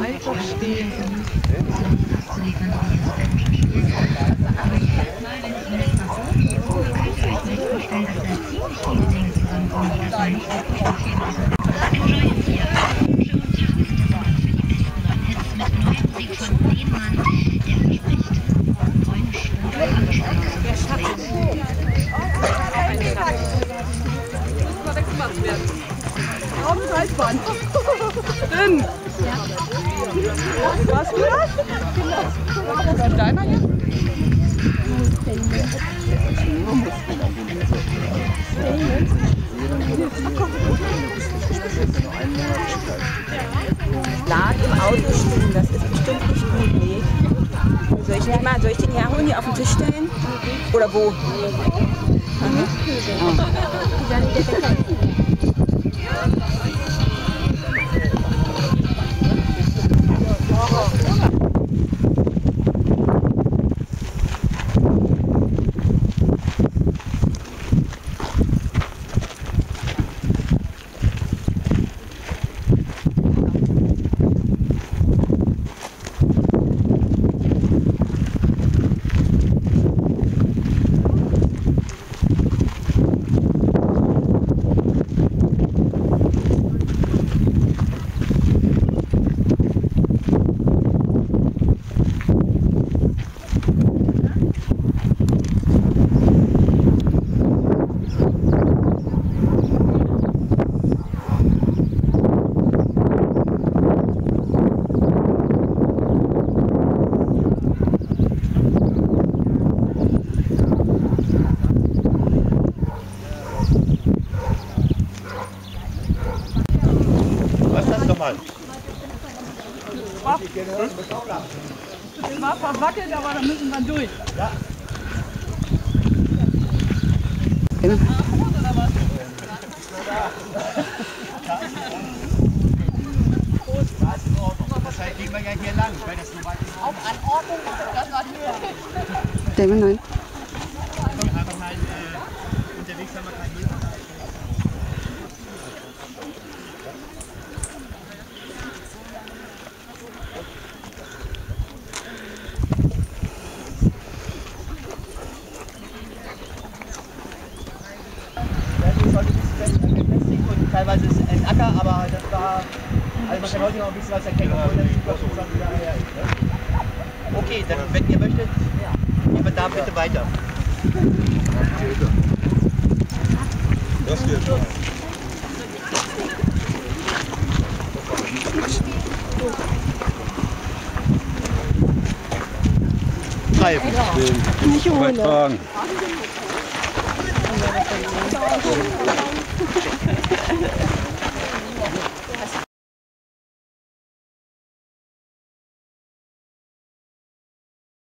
Einfach stehen. Ich stelle, dass da ziemlich viele Dinge zusammenkommen, die das mal nicht wirklich passiert ist. Schwarz werden. Auf dem Kreisbahn. Dünn. Ja. Warst du das? Genau. War deiner hier? Lag im Auto stehen, das ist bestimmt nicht gut, nee. Soll ich den, mal, soll ich den herholen, hier auf den Tisch stellen? Oder wo? Ah. Mhm. Ja. Es war verwackelt, aber da müssen wir durch. Deshalb gehen wir ja hier lang, weil das so weit ist. Auf Anordnung das war Höhe. David, nein. Bisschen befestigen und teilweise ist ein Acker, aber das war. Also man kann heute noch ein bisschen was erkennen, obwohl der Zug schon 20 Jahre her ist. Ne? Okay, dann wenn ihr möchtet, gehen wir da bitte weiter. Das geht schon. Nicht weit 哎呀，我操！